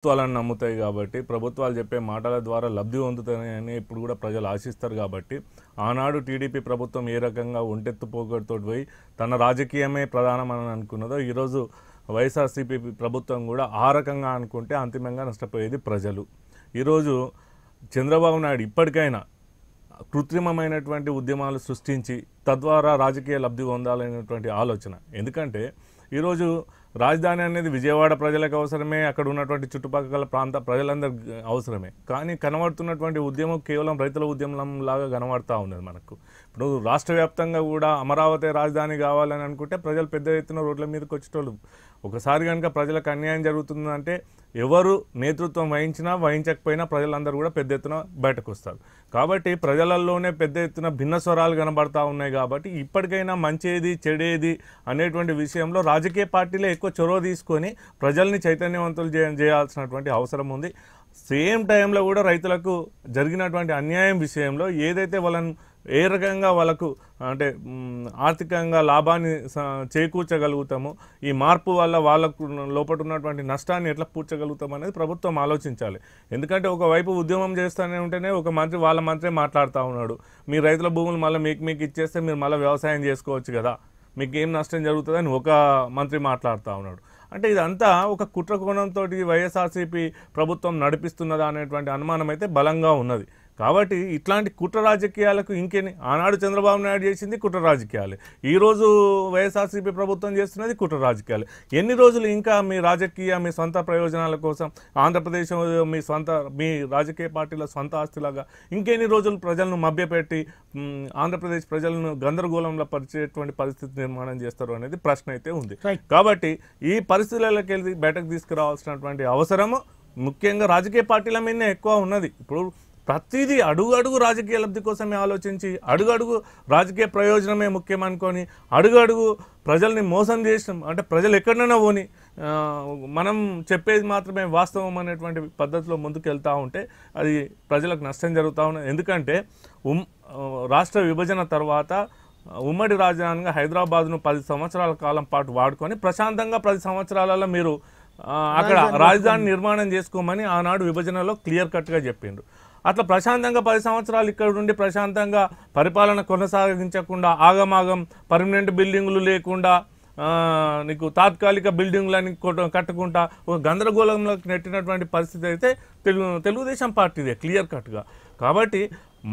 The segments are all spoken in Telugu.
ప్రభుత్వాలను నమ్ముతాయి కాబట్టి ప్రభుత్వాలు చెప్పే మాటల ద్వారా లబ్ధి పొందుతాయని ఇప్పుడు కూడా ప్రజలు ఆశిస్తారు కాబట్టి ఆనాడు టీడీపీ ప్రభుత్వం ఏ రకంగా ఒంటెత్తుపోగడుతో పోయి తన రాజకీయమే ప్రధానమని అనుకున్నదో ఈరోజు వైఎస్ఆర్సీపీ ప్రభుత్వం కూడా ఆ రకంగా అనుకుంటే అంతిమంగా నష్టపోయేది ప్రజలు. ఈరోజు చంద్రబాబు నాయుడు ఇప్పటికైనా కృత్రిమమైనటువంటి ఉద్యమాలు సృష్టించి తద్వారా రాజకీయ లబ్ధి పొందాలనేటువంటి ఆలోచన. ఎందుకంటే ఈరోజు రాజధాని అనేది విజయవాడ ప్రజలకు అవసరమే అక్కడ ఉన్నటువంటి చుట్టుపక్కల ప్రాంత ప్రజలందరికి అవసరమే. కానీ కనబడుతున్నటువంటి ఉద్యమం కేవలం రైతుల ఉద్యమం లాగా కనబడతా ఉన్నది మనకు. ఇప్పుడు రాష్ట్ర వ్యాప్తంగా కూడా అమరావతి రాజధాని కావాలని అనుకుంటే ప్రజలు పెద్ద ఎత్తున రోడ్ల మీదకి వచ్చేటోళ్ళు ఒకసారి కనుక ప్రజలకు అన్యాయం జరుగుతుందంటే ఎవరు నేతృత్వం వహించినా వహించకపోయినా ప్రజలందరూ కూడా పెద్ద ఎత్తున బయటకు వస్తారు కాబట్టి ప్రజలలోనే పెద్ద ఎత్తున భిన్న స్వరాలు కనబడతా ఉన్నాయి కాబట్టి ఇప్పటికైనా మంచేది చెడేది అనేటువంటి విషయంలో రాజకీయ పార్టీలే ఎక్కువ చొరవ తీసుకొని ప్రజల్ని చైతన్యవంతులు చేయాల్సినటువంటి అవసరం ఉంది. సేమ్ టైంలో కూడా రైతులకు జరిగినటువంటి అన్యాయం విషయంలో ఏదైతే వాళ్ళని ఏ రకంగా వాళ్ళకు అంటే ఆర్థికంగా లాభాన్ని స- చేకూర్చగలుగుతామో ఈ మార్పు వల్ల వాళ్ళకు లోపల ఉన్నటువంటి నష్టాన్ని ఎట్లా పూడ్చగలుగుతాం అనేది ప్రభుత్వం ఆలోచించాలి. ఎందుకంటే ఒకవైపు ఉద్యమం చేస్తూనే ఉంటేనే ఒక మంత్రి వాళ్ళ మంత్రి మాట్లాడుతూ ఉన్నాడు. మీ రైతుల భూములు మళ్ళీ మీకు మీకు ఇచ్చేస్తే మీరు మళ్ళీ వ్యవసాయం చేసుకోవచ్చు కదా. మీకు ఏం నష్టం జరుగుతుందని ఒక మంత్రి మాట్లాడుతూ ఉన్నాడు. అంటే ఇదంతా ఒక కుట్ర కోణంతో వైఎస్ఆర్సీపీ ప్రభుత్వం నడిపిస్తున్నదా అనేటువంటి అనుమానం అయితే బలంగా ఉన్నది. కాబట్టి ఇట్లాంటి కుట్ర రాజకీయాలకు ఇంకేని ఆనాడు చంద్రబాబు నాయుడు చేసింది కుట్ర రాజకీయాలు. ఈరోజు వైఎస్ఆర్సీపీ ప్రభుత్వం చేస్తున్నది కుట్ర రాజకీయాలు. ఎన్ని రోజులు ఇంకా మీ రాజకీయ మీ సొంత ప్రయోజనాల కోసం ఆంధ్రప్రదేశ్ మీ సొంత మీ రాజకీయ పార్టీల సొంత ఆస్తిలాగా ఇంకెన్ని రోజులు ప్రజలను మభ్యపెట్టి ఆంధ్రప్రదేశ్ ప్రజలను గందరగోళంలో పరిచేటువంటి పరిస్థితి నిర్మాణం చేస్తారు అనేది ప్రశ్న అయితే ఉంది. కాబట్టి ఈ పరిస్థితులకి వెళ్ళి బయటకు తీసుకురావాల్సినటువంటి అవసరము ముఖ్యంగా రాజకీయ పార్టీల మీదనే ఎక్కువ ఉన్నది. ఇప్పుడు ప్రతిదీ అడుగు అడుగు రాజకీయ లబ్ధి కోసమే ఆలోచించి అడుగు అడుగు రాజకీయ ప్రయోజనమే ముఖ్యం అనుకొని అడుగు అడుగు ప్రజల్ని మోసం చేసిన. అంటే ప్రజలు ఎక్కడైనా పోని మనం చెప్పేది మాత్రమే వాస్తవం అనేటువంటి పద్ధతిలో ముందుకు వెళ్తూ ఉంటే అది ప్రజలకు నష్టం జరుగుతూ ఉన్నది. ఎందుకంటే ఉమ్ రాష్ట్ర విభజన తర్వాత ఉమ్మడి రాజధానిగా హైదరాబాద్ను పది సంవత్సరాల కాలం పాటు వాడుకొని ప్రశాంతంగా పది సంవత్సరాలలో మీరు అక్కడ రాజధాని నిర్మాణం చేసుకోమని ఆనాడు విభజనలో క్లియర్ కట్గా చెప్పిండ్రు. అట్లా ప్రశాంతంగా పది సంవత్సరాలు ఇక్కడ ఉండి ప్రశాంతంగా పరిపాలన కొనసాగించకుండా ఆగమాగం పర్మనెంట్ బిల్డింగులు లేకుండా నీకు తాత్కాలిక బిల్డింగ్లని కట్టుకుంటా ఒక గందరగోళంలోకి నెట్టినటువంటి పరిస్థితి అయితే తెలుగు తెలుగుదేశం పార్టీదే క్లియర్ కట్గా. కాబట్టి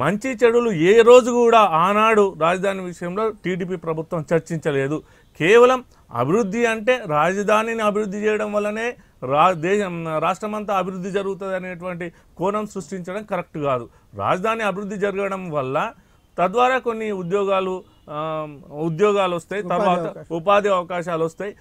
మంచి చెడులు ఏ రోజు కూడా ఆనాడు రాజధాని విషయంలో టీడీపీ ప్రభుత్వం చర్చించలేదు. కేవలం అభివృద్ధి అంటే రాజధానిని అభివృద్ధి చేయడం వల్లనే రా దేశం రాష్ట్రమంతా అభివృద్ధి జరుగుతుంది అనేటువంటి కోణం సృష్టించడం కరెక్ట్ కాదు. రాజధాని అభివృద్ధి జరగడం వల్ల తద్వారా కొన్ని ఉద్యోగాలు ఉద్యోగాలు వస్తాయి తర్వాత ఉపాధి అవకాశాలు వస్తాయి.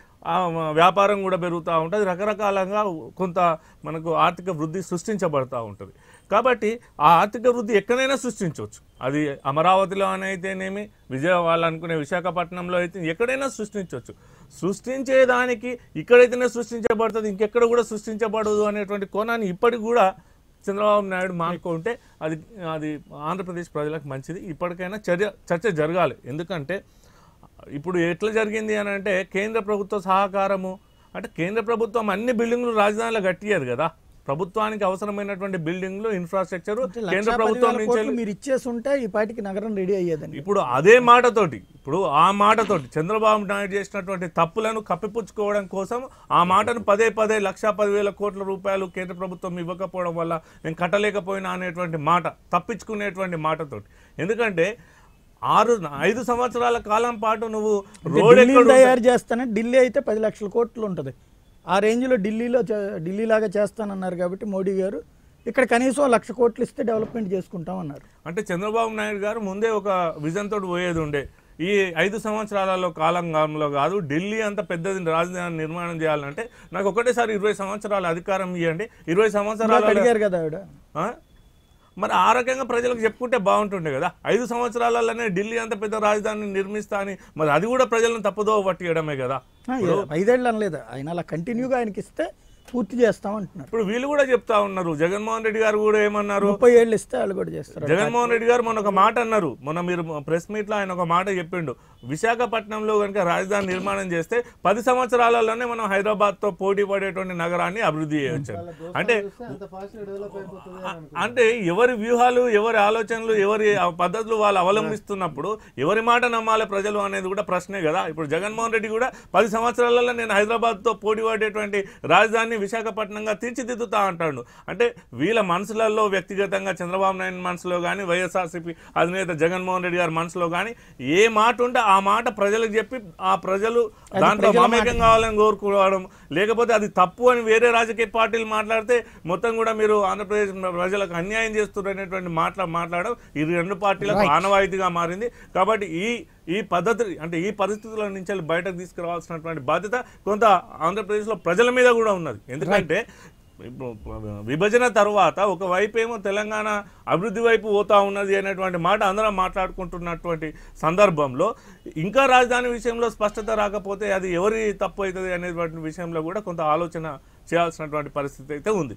వ్యాపారం కూడా పెరుగుతూ ఉంటుంది. రకరకాలంగా కొంత మనకు ఆర్థిక వృద్ధి సృష్టించబడతా ఉంటుంది. కాబట్టి ఆ ఆర్థిక వృద్ధి ఎక్కడైనా సృష్టించవచ్చు. అది అమరావతిలో అయితేనేమి విజయవాడ అనుకునే విశాఖపట్నంలో అయితే ఎక్కడైనా సృష్టించవచ్చు. సృష్టించేదానికి ఇక్కడైతేనే సృష్టించబడుతుంది ఇంకెక్కడ కూడా సృష్టించబడదు అనేటువంటి కోణాన్ని ఇప్పటికి కూడా చంద్రబాబు నాయుడు మానుకుంటే అది అది ఆంధ్రప్రదేశ్ ప్రజలకు మంచిది. ఇప్పటికైనా చర్య చర్చ జరగాలి. ఎందుకంటే ఇప్పుడు ఎట్లా జరిగింది అని అంటే కేంద్ర ప్రభుత్వ సహకారము అంటే కేంద్ర ప్రభుత్వం అన్ని బిల్డింగ్లు రాజధానిలో కట్టియారు కదా. ప్రభుత్వానికి అవసరమైనటువంటి బిల్డింగ్లు ఇన్ఫ్రాస్ట్రక్చర్ కేంద్ర ప్రభుత్వం నుంచి మీరు ఇచ్చేసి ఉంటే ఈ పాటికి నగరం రెడీ అయ్యేదండి. ఇప్పుడు అదే మాటతోటి ఇప్పుడు ఆ మాటతోటి చంద్రబాబు నాయుడు చేసినటువంటి తప్పులను కప్పిపుచ్చుకోవడం కోసం ఆ మాటను పదే పదే లక్షా పదివేల కోట్ల రూపాయలు కేంద్ర ప్రభుత్వం ఇవ్వకపోవడం వల్ల నేను కట్టలేకపోయినా అనేటువంటి మాట తప్పించుకునేటువంటి మాటతోటి. ఎందుకంటే ఆరు ఐదు సంవత్సరాల కాలం పాటు నువ్వు రోడ్ తయారు చేస్తానే ఢిల్లీ అయితే పది లక్షల కోట్లు ఉంటుంది. ఆ రేంజ్లో ఢిల్లీలో చే- ఢిల్లీ లాగా చేస్తానన్నారు కాబట్టి మోడీ గారు ఇక్కడ కనీసం లక్ష కోట్లు ఇస్తే డెవలప్మెంట్ చేసుకుంటాం అన్నారు. అంటే చంద్రబాబు నాయుడు గారు ముందే ఒక విజన్ తోటి పోయేది ఉండే. ఈ ఐదు సంవత్సరాలలో కాలంలో కాదు ఢిల్లీ అంత పెద్దది రాజధాని నిర్మాణం చేయాలంటే నాకు ఒకటేసారి ఇరవై సంవత్సరాల అధికారం ఇవ్వండి ఇరవై సంవత్సరాల అడిగారు కదా ఆవిడ? మరి ఆ రకంగా ప్రజలకు చెప్పుకుంటే బాగుంటుండే కదా. ఐదు సంవత్సరాలలోనే ఢిల్లీ అంత పెద్ద రాజధానిని నిర్మిస్తా అని మరి అది కూడా ప్రజలను తప్పుదో పట్టియడమే కదా. ఐదేళ్ళు అనలేదు. ఆయన అలా కంటిన్యూగా ఆయనకి ఇస్తే పూర్తి చేస్తాం అంటున్నారు ఇప్పుడు వీళ్ళు కూడా చెప్తా ఉన్నారు. జగన్మోహన్ రెడ్డి గారు కూడా ఏమన్నారు? ముప్పై ఏళ్ళు ఇస్తే వాళ్ళు కూడా చేస్తారు. జగన్మోహన్ రెడ్డి గారు మొన్న ఒక మాట అన్నారు. మొన్న మీరు ప్రెస్ మీట్లో ఆయన ఒక మాట చెప్పిండు. విశాఖపట్నంలో కనుక రాజధాని నిర్మాణం చేస్తే పది సంవత్సరాలలోనే మనం హైదరాబాద్తో పోటీ పడేటువంటి నగరాన్ని అభివృద్ధి చేయవచ్చు అంటే. అంటే ఎవరి వ్యూహాలు ఎవరి ఆలోచనలు ఎవరి పద్ధతులు వాళ్ళు అవలంబిస్తున్నప్పుడు ఎవరి మాట నమ్మాలి ప్రజలు అనేది కూడా ప్రశ్నే కదా. ఇప్పుడు జగన్మోహన్ రెడ్డి కూడా పది సంవత్సరాలలో నేను హైదరాబాద్తో పోటీ పడేటువంటి రాజధాని విశాఖపట్నంగా తీర్చిదిద్దుతా అంటాడు. అంటే వీళ్ళ మనసులలో వ్యక్తిగతంగా చంద్రబాబు నాయుడు మనసులో కానీ వైఎస్ఆర్సీపీ అధినేత జగన్మోహన్ రెడ్డి గారి మనసులో కానీ ఏ మాట ఉంటే ఆ మాట ప్రజలకు చెప్పి ఆ ప్రజలు దాంట్లో మమేకం కావాలని కోరుకోవడం లేకపోతే అది తప్పు అని వేరే రాజకీయ పార్టీలు మాట్లాడితే మొత్తం కూడా మీరు ఆంధ్రప్రదేశ్ ప్రజలకు అన్యాయం చేస్తున్నారు అనేటువంటి మాట్లా మాట్లాడడం ఈ రెండు పార్టీలకు ఆనవాయితీగా మారింది. కాబట్టి ఈ ఈ పద్ధతి అంటే ఈ పరిస్థితుల నుంచి బయటకు తీసుకురావాల్సినటువంటి బాధ్యత కొంత ఆంధ్రప్రదేశ్లో ప్రజల మీద కూడా ఉన్నది. ఎందుకంటే విభజన తర్వాత ఒకవైపు ఏమో తెలంగాణ అభివృద్ధి వైపు పోతా ఉన్నది అనేటువంటి మాట అందరం మాట్లాడుకుంటున్నటువంటి సందర్భంలో ఇంకా రాజధాని విషయంలో స్పష్టత రాకపోతే అది ఎవరి తప్పు అవుతుంది అనేటువంటి విషయంలో కూడా కొంత ఆలోచన చేయాల్సినటువంటి పరిస్థితి అయితే ఉంది.